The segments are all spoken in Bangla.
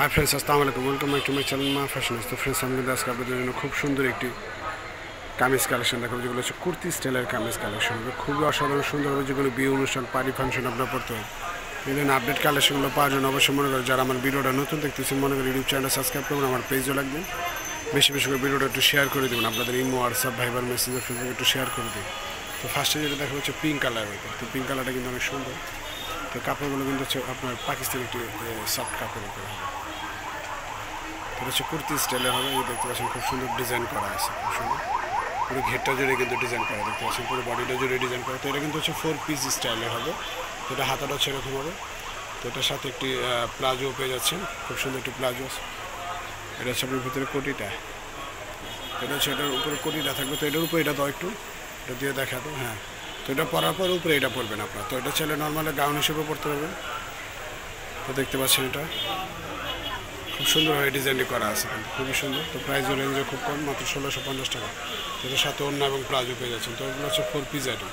হাই ফ্রেন্ডস আসসালামু আলাইকুম welcome back to my channel মা ফ্যাশন তো ফ্রেন্ডস আমি কিন্তু আজকে আপনাদের জন্য খুব সুন্দর একটি কামিজ কালেকশন দেখাবো, যেগুলো হচ্ছে কুর্তি স্টাইলের কামিজ কালেকশন। খুবই অসাধারণ, সুন্দর হবে যেগুলো বিয়ে অনুষ্ঠান পার্টি ফাংশন আপনার পড়তে হবে। জন্য আপডেট কালেকশনগুলো পাওয়ার জন্য অবশ্যই মনে করেন যারা আমার ভিডিওটা নতুন দেখতেছেন, মনে করেন ইউটিউব চ্যানেলটা সাবস্ক্রাইব করবেন, আমার পেজও লাগবে। বেশি বেশি করে ভিডিওটা একটু শেয়ার করে দেবেন, আপনাদের Imo WhatsApp Viber Messenger Facebook একটু শেয়ার করে দিন তো ফার্স্টে যেটা দেখা হচ্ছে পিঙ্ক কালারের তো পিঙ্ক কালারটা কিন্তু অনেক সুন্দর। তো কাপড়গুলো কিন্তু হচ্ছে আপনার পাকিস্তানি একটি সফট কাপড়ের উপরে হবে এটা হচ্ছে কুর্তি স্টাইলের হবে, এই দেখতে পাচ্ছেন খুব সুন্দর ডিজাইন করা আছে, খুব সুন্দর। পুরো ঘেরটা জুড়ে কিন্তু ডিজাইন করা, দেখতে পাচ্ছেন পুরো বডিটা জুড়ে ডিজাইন করা। তো এটা কিন্তু হচ্ছে ফোর পিস স্টাইলের হবে। তো এটা হাতাটা হচ্ছে এরকম হবে। তো এটার সাথে একটি প্লাজো পেয়ে যাচ্ছেন, খুব সুন্দর একটি প্লাজো। এটা হচ্ছে আপনার ভিতরে কোটিটা। এটা হচ্ছে এটার উপরে কোটিটা থাকবে। তো এটার উপরে এটা দাও একটু, এটা দিয়ে দেখাতো হ্যাঁ। তো এটা পরার পর উপরে এটা পরবেন আপনার। তো এটা ছেলে নর্মালি গাউন হিসেবে পরতে পারবেন। তো দেখতে পাচ্ছেন এটা। খুব সুন্দরভাবে ডিজাইনটি করা আছে খুবই সুন্দর। তো প্রাইস রেঞ্জে খুব কম, মাত্র ষোলোশো পঞ্চাশ টাকা। তো এটার সাথে অন্য এবং প্লাজো পেয়ে যাচ্ছেন। তো এগুলো হচ্ছে ফোর পিস আইটেম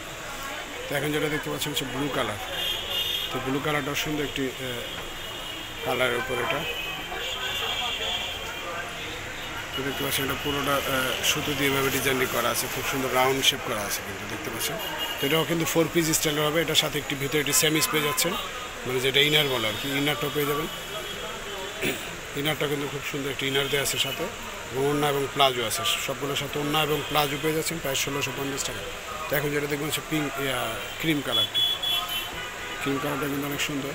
তো এখন যেটা দেখতে পাচ্ছেন হচ্ছে ব্লু কালার তো ব্লু কালারটা সুন্দর একটি কালারের উপর এটা। তো দেখতে পাচ্ছেন এটা পুরোটা সুতো দিয়ে এভাবে ডিজাইনটি করা আছে। খুব সুন্দর রাউন্ড শেপ করা আছে কিন্তু, দেখতে পাচ্ছেন। এটাও কিন্তু ফোর পিস স্টাইলের হবে, এটার সাথে একটি ভিতরে একটি স্যামিস পেয়ে যাচ্ছেন মানে যেটা ইনার বলে আর কি ইনারটাও পেয়ে যাবেন। ইনারটা কিন্তু খুব সুন্দর একটি ইনার দেওয়া আছে সাথে ওন্না এবং প্লাজো আছে, সবগুলোর সাথে ওন্না এবং প্লাজো পেয়ে যাচ্ছেন, প্রায় ষোলোশো পঞ্চাশ টাকা। তো এখন যেটা দেখবেন হচ্ছে পিঙ্ক ক্রিম কালারটি ক্রিম কালারটা কিন্তু অনেক সুন্দর।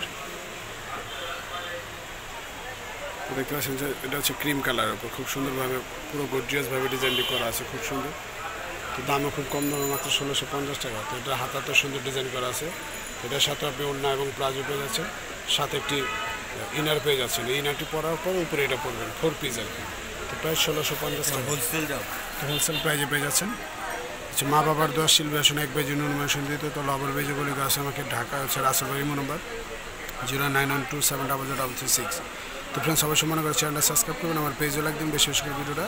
দেখতে পাচ্ছেন যে এটা হচ্ছে ক্রিম কালারের উপর, খুব সুন্দরভাবে, পুরো গর্জিয়াসভাবে ডিজাইনটি করা আছে, খুব সুন্দর। দামও খুব কম দামে মাত্র ষোলোশো পঞ্চাশ টাকা। তো এটা হাতাতে সুন্দর ডিজাইন করা আছে। এটার সাথে আপনি ওড়না এবং প্লাজো পেয়ে যাচ্ছেন। সাথে একটি ইনার পেয়ে যাচ্ছেন। এই ইনারটি পরার পর উপরে এটা পড়বেন ফোর পিস আর কি। তো প্রায় ষোলোশো পঞ্চাশ টাকা। হোলসেল তো হোলসেল প্রাইজে পেয়ে যাচ্ছেন। আচ্ছা মা বাবার দশ শিল্পী আসন এক বেজি নুন মেশন দিত। তো লবর বেজে বলি গাছ আমাকে ঢাকা হচ্ছে রাসেলবাড়ি number zero nine one two seven double zero double three six. তো ফ্রেন্ডস অবশ্যই মনে করে চ্যানেলটা সাবস্ক্রাইব করবেন। আমার পেজও লাগবেন বেশি বেশি করে ভিডিওটা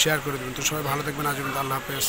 শেয়ার করে দেবেন। তো সবাই ভালো দেখবেন আজ আল্লাহ হাফেজ।